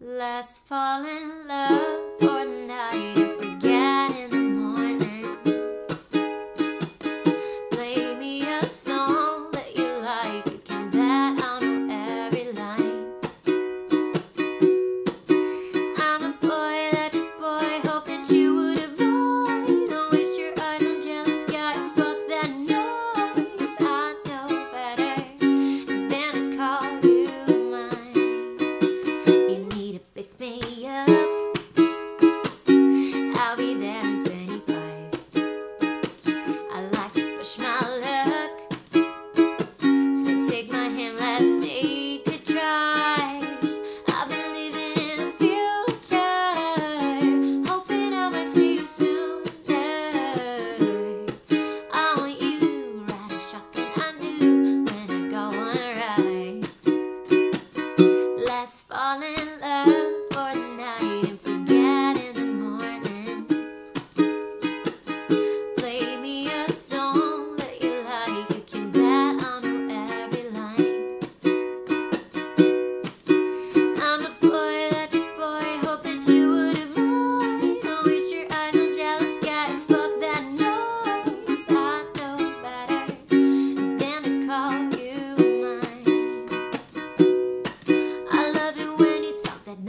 Let's fall in love for night Fall in love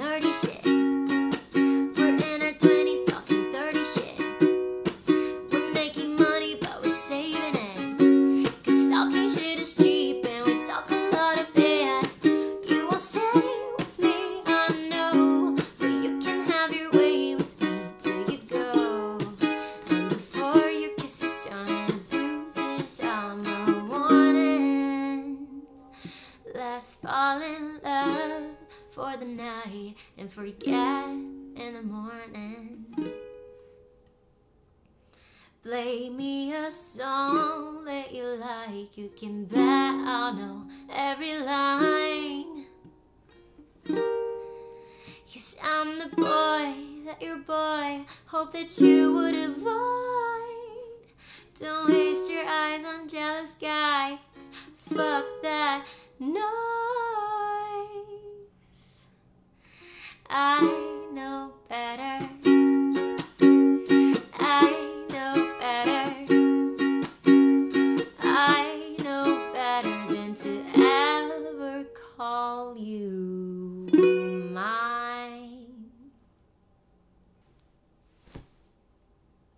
30 shit. We're in our 20s talking 30 shit. We're making money, but we're saving it. Cause talking shit is cheap and we talk a lot of it. You will say with me, I know. But you can have your way with me till you go. And before your kisses, yawning, bruises, I'm a warning. Let's fall in love for the night and forget in the morning. Play me a song that you like. You can bet I'll know every line. Yes, I'm the boy that your boy hope that you would avoid. Don't waste your eyes on jealous guys. Fuck that noise. I know better. I know better. I know better than to